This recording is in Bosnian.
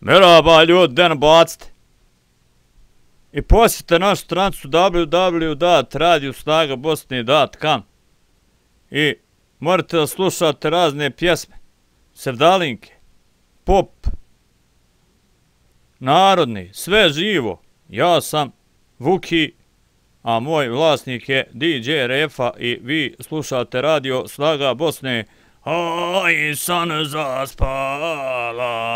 Meraba ljudi, den bacite. I posjetite našu stranicu www.radiosnagabosne.com I morate da slušate razne pjesme, sevdalinke, pop, narodni, sve živo. Ja sam Vuki, a moj vlasnik je DJ Refa i vi slušate radio Slaga Bosne. Aj, san zaspala.